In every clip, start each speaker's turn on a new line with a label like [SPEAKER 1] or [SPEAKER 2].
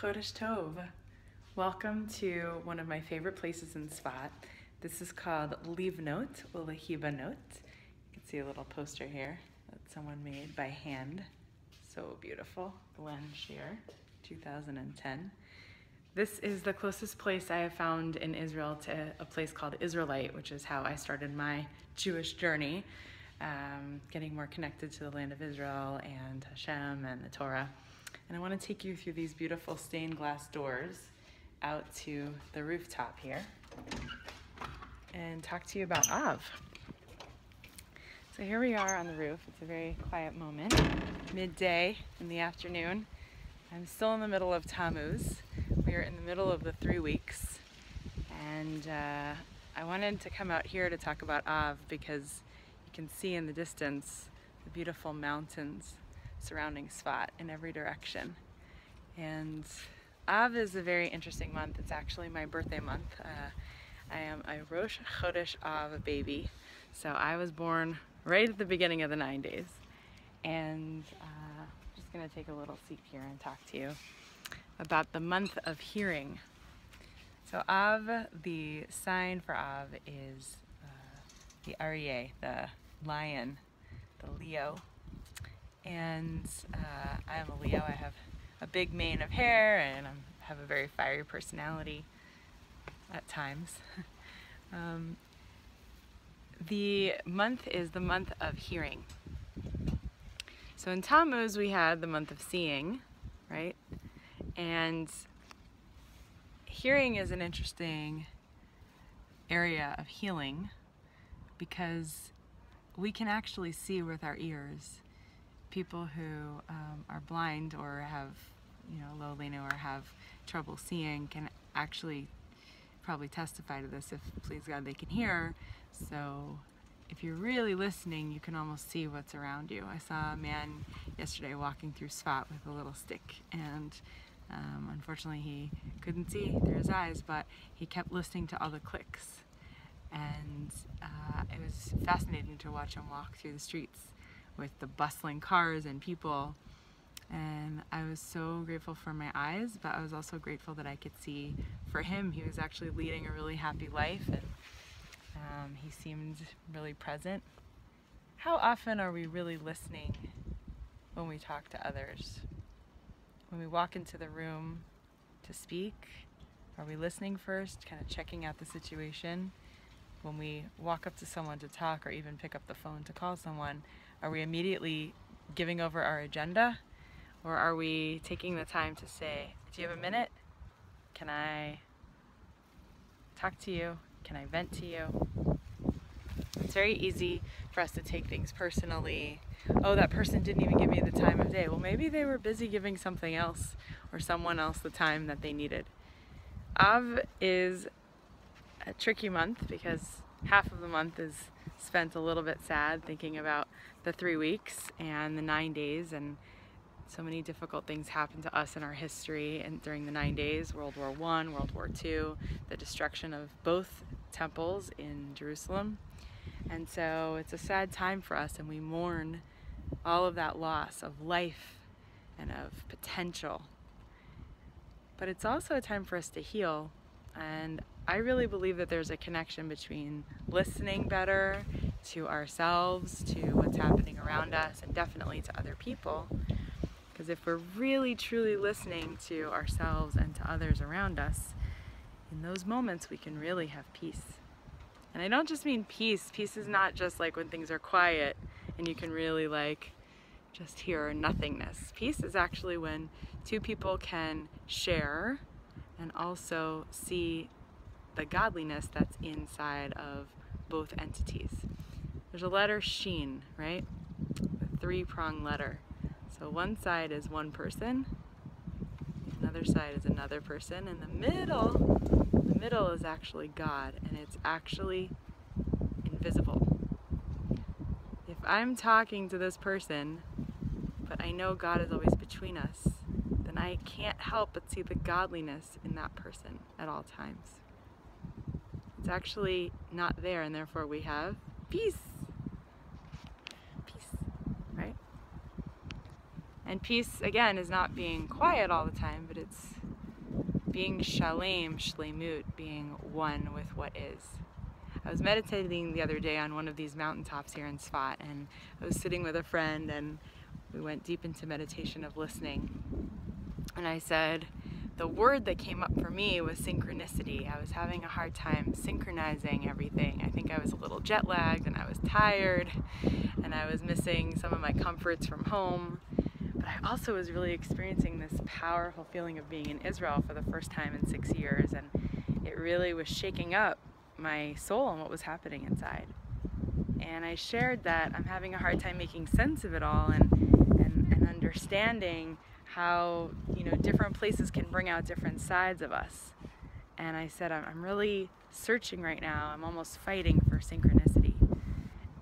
[SPEAKER 1] Chodesh Tov. Welcome to one of my favorite places in Sfat. This is called Livnot, U'Lehibanot. You can see a little poster here that someone made by hand. So beautiful. Glenn Shear, 2010. This is the closest place I have found in Israel to a place called Israelite, which is how I started my Jewish journey, um, getting more connected to the land of Israel and Hashem and the Torah. And I want to take you through these beautiful stained glass doors out to the rooftop here and talk to you about Av. So here we are on the roof. It's a very quiet moment, midday in the afternoon. I'm still in the middle of Tammuz. We are in the middle of the three weeks. And uh, I wanted to come out here to talk about Av because you can see in the distance the beautiful mountains surrounding Sfat in every direction. And Av is a very interesting month. It's actually my birthday month. Uh, I am a Rosh Chodesh Av baby. So I was born right at the beginning of the nine days. And uh, I'm just gonna take a little seat here and talk to you about the month of hearing. So Av, the sign for Av is uh, the Aryeh, the lion, the Leo and uh, I am a Leo. I have a big mane of hair and I have a very fiery personality at times. um, the month is the month of hearing. So in Tammuz we had the month of seeing, right? And hearing is an interesting area of healing because we can actually see with our ears people who um, are blind or have, you know, low leno or have trouble seeing can actually probably testify to this if, please God, they can hear. So if you're really listening, you can almost see what's around you. I saw a man yesterday walking through Sfat with a little stick and um, unfortunately he couldn't see through his eyes, but he kept listening to all the clicks. And uh, it was fascinating to watch him walk through the streets with the bustling cars and people. And I was so grateful for my eyes, but I was also grateful that I could see for him. He was actually leading a really happy life and um, he seemed really present. How often are we really listening when we talk to others? When we walk into the room to speak, are we listening first, kind of checking out the situation? When we walk up to someone to talk or even pick up the phone to call someone, are we immediately giving over our agenda? Or are we taking the time to say, do you have a minute? Can I talk to you? Can I vent to you? It's very easy for us to take things personally. Oh, that person didn't even give me the time of day. Well, maybe they were busy giving something else or someone else the time that they needed. Av is a tricky month because half of the month is spent a little bit sad thinking about the three weeks and the nine days and so many difficult things happened to us in our history and during the nine days world war one world war two the destruction of both temples in jerusalem. And so it's a sad time for us and we mourn all of that loss of life and of potential. But it's also a time for us to heal and I really believe that there's a connection between listening better to ourselves, to what's happening around us, and definitely to other people. Because if we're really truly listening to ourselves and to others around us, in those moments we can really have peace. And I don't just mean peace. Peace is not just like when things are quiet and you can really like just hear nothingness. Peace is actually when two people can share and also see the godliness that's inside of both entities. There's a letter Sheen, right? A three-pronged letter. So one side is one person, another side is another person, and the middle, the middle is actually God, and it's actually invisible. If I'm talking to this person, but I know God is always between us, I can't help but see the godliness in that person at all times. It's actually not there, and therefore we have peace. Peace, right? And peace, again, is not being quiet all the time, but it's being shalem, shlemut, being one with what is. I was meditating the other day on one of these mountaintops here in Sfat, and I was sitting with a friend, and we went deep into meditation of listening. And I said, the word that came up for me was synchronicity. I was having a hard time synchronizing everything. I think I was a little jet lagged and I was tired and I was missing some of my comforts from home. But I also was really experiencing this powerful feeling of being in Israel for the first time in six years and it really was shaking up my soul and what was happening inside. And I shared that I'm having a hard time making sense of it all and, and, and understanding how you know different places can bring out different sides of us. And I said, I'm really searching right now. I'm almost fighting for synchronicity.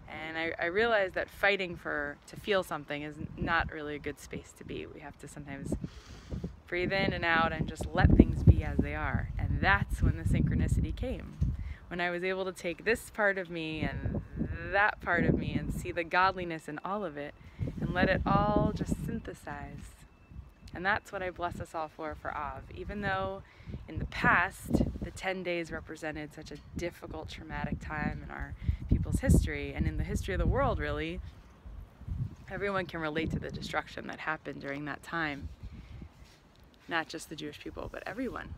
[SPEAKER 1] And I, I realized that fighting for to feel something is not really a good space to be. We have to sometimes breathe in and out and just let things be as they are. And that's when the synchronicity came. When I was able to take this part of me and that part of me and see the godliness in all of it and let it all just synthesize and that's what I bless us all for for Av. Even though in the past, the 10 days represented such a difficult, traumatic time in our people's history and in the history of the world, really, everyone can relate to the destruction that happened during that time. Not just the Jewish people, but everyone.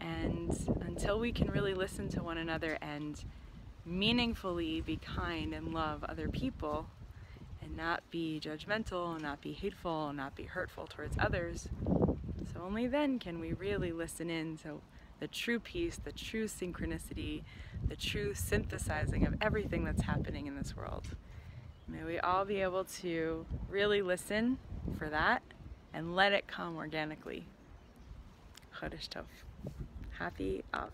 [SPEAKER 1] And until we can really listen to one another and meaningfully be kind and love other people, and not be judgmental, not be hateful, not be hurtful towards others. So only then can we really listen in to the true peace, the true synchronicity, the true synthesizing of everything that's happening in this world. May we all be able to really listen for that and let it come organically. Chodesh Tov. Happy Av.